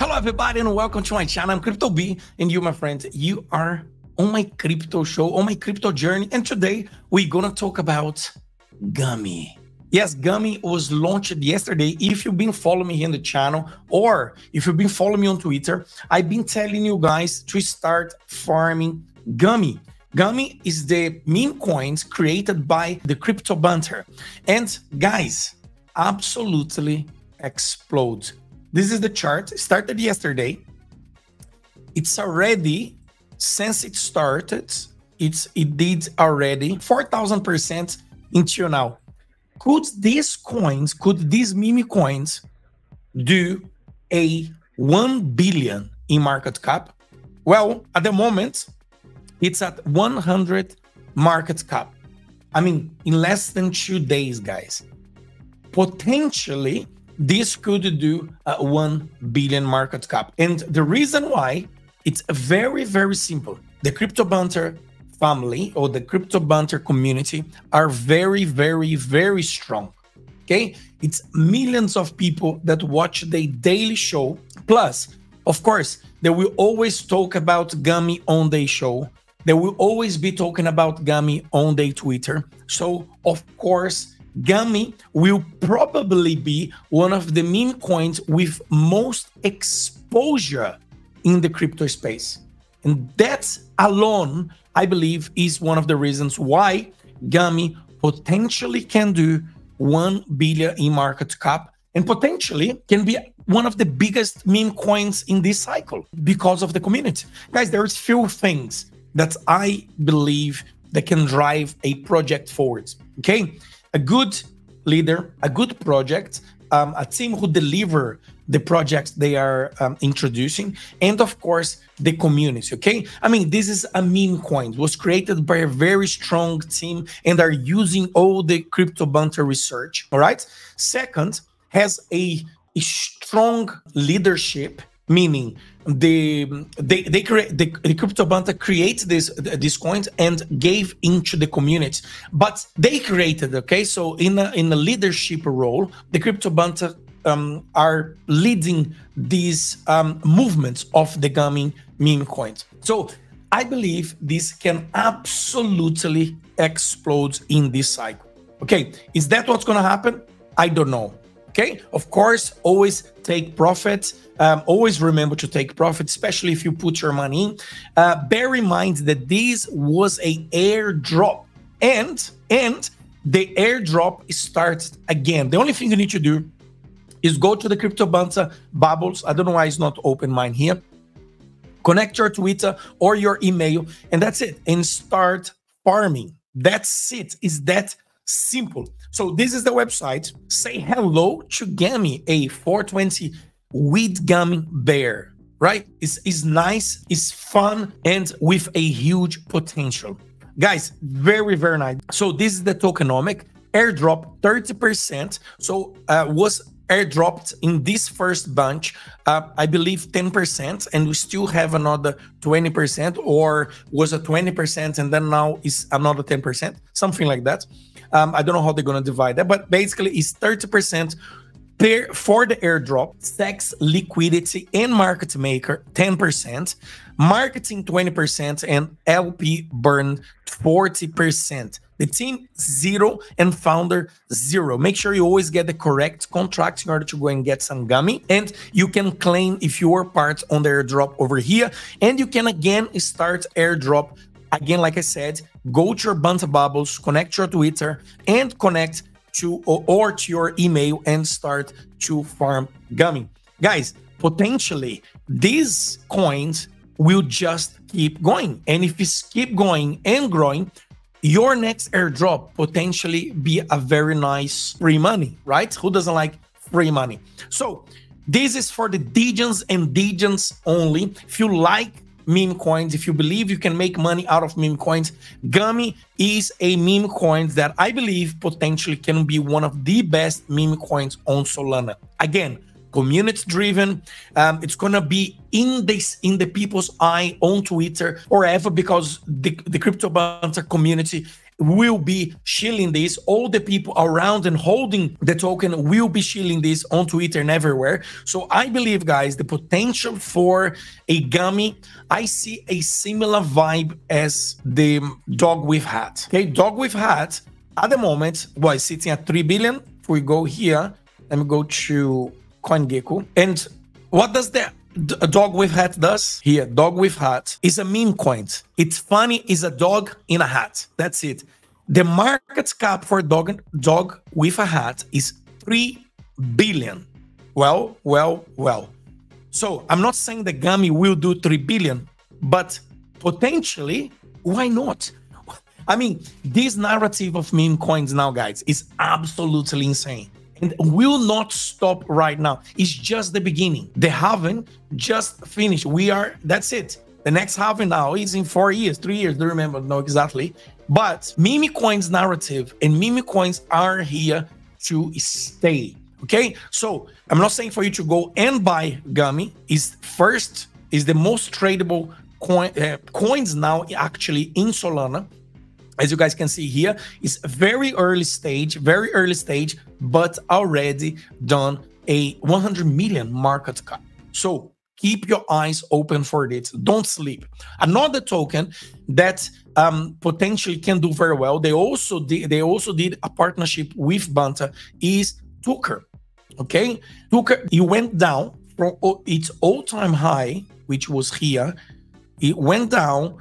Hello, everybody, and welcome to my channel. I'm Crypto B, and you, my friends, you are on my crypto show, on my crypto journey. And today we're gonna talk about Gummy. Yes, Gummy was launched yesterday. If you've been following me here in the channel, or if you've been following me on Twitter, I've been telling you guys to start farming Gummy. Gummy is the meme coins created by the Crypto Banter. And guys, absolutely explode. This is the chart. Started yesterday. It's already since it started. It's it did already four thousand percent until now. Could these coins, could these meme coins, do a one billion in market cap? Well, at the moment, it's at 100 market cap. I mean, in less than two days, guys. Potentially, this could do a 1 billion market cap. And the reason why it's very, very simple. The Crypto Banter family or the Crypto Banter community are very, very, very strong. Okay. It's millions of people that watch the daily show. Plus, of course, they will always talk about Gummy on their show. They will always be talking about Gummy on their Twitter. So, of course, Gummy will probably be one of the meme coins with most exposure in the crypto space. And that alone, I believe, is one of the reasons why Gummy potentially can do 1 billion in market cap and potentially can be one of the biggest meme coins in this cycle because of the community. Guys, there's few things that I believe that can drive a project forward. Okay a good leader, a good project, um, a team who deliver the projects they are um, introducing, and of course the community. Okay, I mean this is a meme coin. It was created by a very strong team and are using all the crypto banter research. All right. Second, has a, a strong leadership meaning the they they create the, the crypto banter creates this these coins and gave into the community. But they created okay? So in a in a leadership role the crypto banter um, are leading these um, movements of the gummy meme coins. So i believe this can absolutely explode in this cycle. Okay is that what's going to happen? I don't know Okay, of course, always take profit. Um, always remember to take profit, especially if you put your money in. Uh, bear in mind that this was a airdrop, and and the airdrop starts again. The only thing you need to do is go to the Crypto Banter bubbles. I don't know why it's not open mine here. Connect your Twitter or your email, and that's it. And start farming. That's it. Is that simple? So this is the website. Say hello to Gummy, a 420 with gummy bear, right? It's, it's nice, it's fun, and with a huge potential. Guys, very, very nice. So this is the tokenomic airdrop 30%. So uh, was airdropped in this first bunch, uh, I believe 10%, and we still have another 20%, or was a 20% and then now is another 10%, something like that. Um, I don't know how they're going to divide that, but basically it's 30% per, for the airdrop, CEX liquidity and market maker 10%, marketing 20%, and LP burn 40%. The team zero and founder zero. Make sure you always get the correct contract in order to go and get some gummy. And you can claim if you are part on the airdrop over here. And you can again start airdrop again, like I said, go to your Banter Bubbles, connect your Twitter, and connect to or, to your email and start to farm gummy. Guys, potentially these coins will just keep going. And if you keep going and growing, your next airdrop potentially be a very nice free money, right? Who doesn't like free money? So this is for the Degens and Degens only. If you like meme coins. If you believe you can make money out of meme coins, Gummy is a meme coin that I believe potentially can be one of the best meme coins on Solana. Again, community driven. Um, it's gonna be in this in the people's eye on Twitter or ever because the, the crypto banter community will be shilling this. All the people around and holding the token will be shilling this on Twitter and everywhere. So I believe, guys, the potential for a gummy, I see a similar vibe as the dog wif hat. Okay, dog wif hat at the moment was sitting at 3 billion. If we go here, let me go to CoinGecko. And what does the a dog with hat does? Here dog with hat is a meme coin. It's funny is a dog in a hat. That's it. The market cap for dog dog with a hat is 3 billion. Well well well. So i'm not saying the gummy will do 3 billion but potentially why not? I mean this narrative of meme coins now guys is absolutely insane and will not stop right now. It's just the beginning. The halving just finished. We are, that's it. The next halving now is in four years, three years, don't remember, no, exactly. But meme coins narrative and meme coins are here to stay. Okay, so I'm not saying for you to go and buy Gummy. Is first is the most tradable coin uh, coins now actually in Solana as you guys can see here, it's very early stage, very early stage, but already done a 100 million market cap. So keep your eyes open for it. Don't sleep. Another token that um, potentially can do very well. They also did. They also did a partnership with Banter. Is Tucker. Okay, Tucker. It went down from its all-time high, which was here. It went down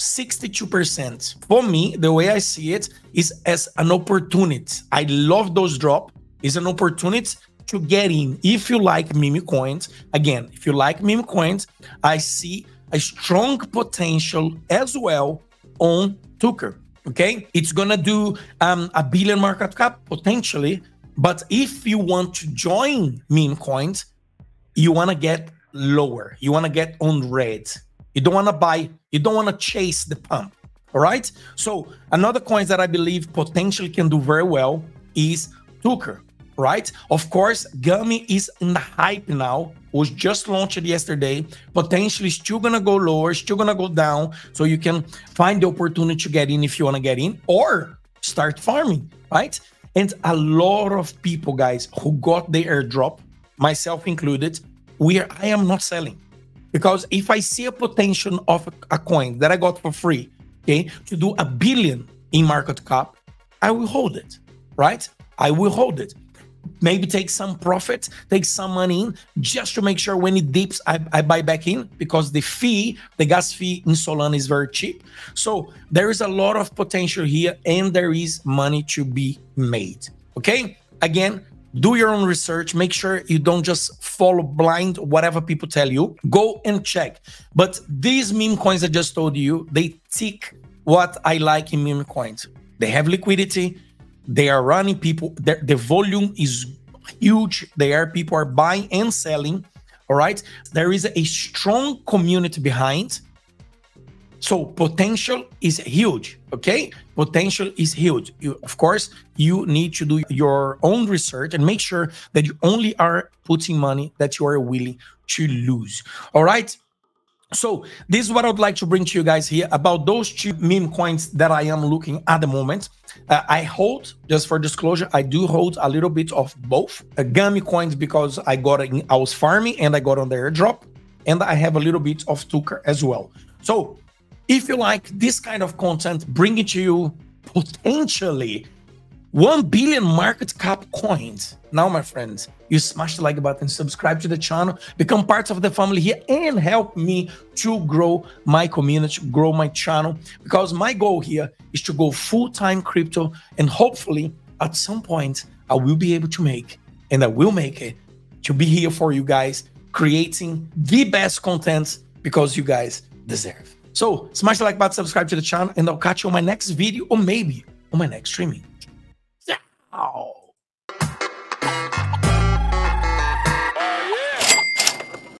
62%. For me, the way I see it is as an opportunity. I love those drop. It's an opportunity to get in. If you like meme coins, again, if you like meme coins, I see a strong potential as well on Tucker. Okay, it's gonna do um, a billion market cap potentially, but if you want to join meme coins, you wanna get lower. You wanna get on red. You don't want to buy, you don't want to chase the pump. All right. So another coins that I believe potentially can do very well is Tucker. Right. Of course, Gummy is in the hype now. Was just launched yesterday. Potentially still gonna go lower, still gonna go down. So you can find the opportunity to get in if you want to get in, or start farming. Right. And a lot of people, guys, who got the airdrop, myself included, we are I am not selling. Because if I see a potential of a, coin that I got for free, okay, to do a billion in market cap, I will hold it, right? I will hold it. Maybe take some profit, take some money in just to make sure when it dips, I, I buy back in because the fee, the gas fee in Solana is very cheap. So there is a lot of potential here and there is money to be made. Okay. Again, do your own research. Make sure you don't just follow blind whatever people tell you. Go and check. But these meme coins i just told you they tick what i like in meme coins. They have liquidity. They are running people. The volume is huge. There people are buying and selling. All right? There is a strong community behind so potential is huge, okay? Potential is huge. You, of course, you need to do your own research and make sure that you only are putting money that you are willing to lose. All right? So this is what I would like to bring to you guys here about those two meme coins that I am looking at the moment. Uh, I hold, just for disclosure, I do hold a little bit of both. Uh, Gummy coins because I got it, I was farming and I got on the airdrop. And I have a little bit of Tucker as well. So if you like this kind of content, bring it to you potentially 1 billion market cap coins. Now, my friends, you smash the like button, subscribe to the channel, become part of the family here, and help me to grow my community, grow my channel. Because my goal here is to go full time crypto, and hopefully, at some point, I will be able to make, and I will make it, to be here for you guys, creating the best content because you guys deserve. So smash the like button, subscribe to the channel, and I'll catch you on my next video or maybe on my next streaming. Ciao.